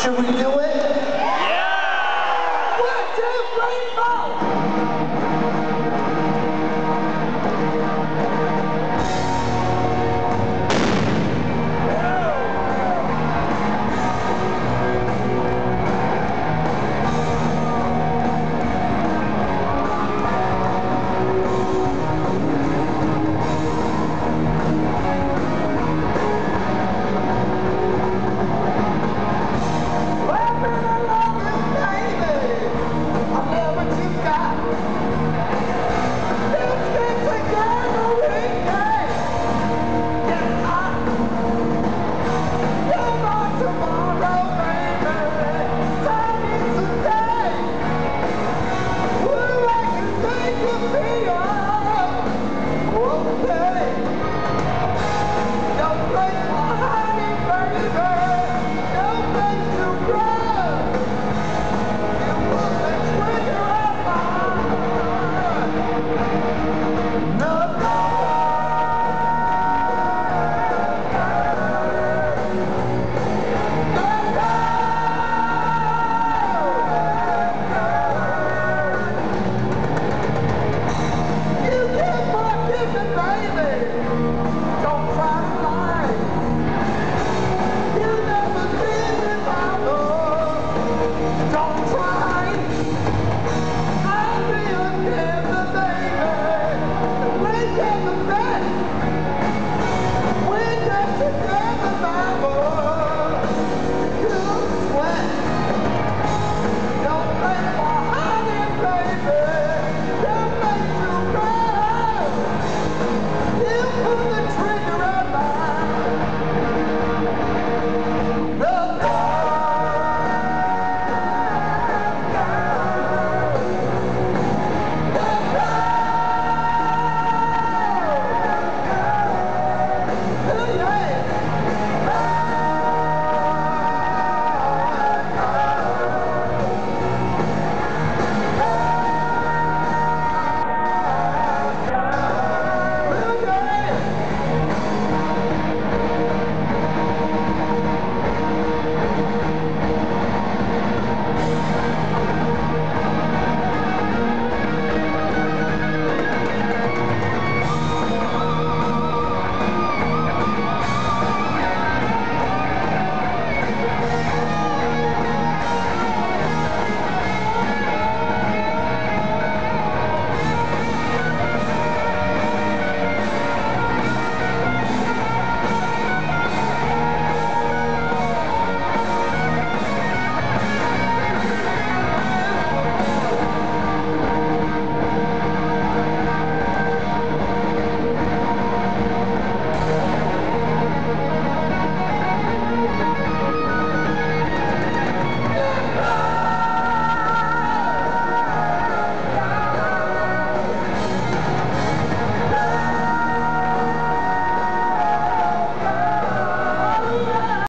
Should we do it?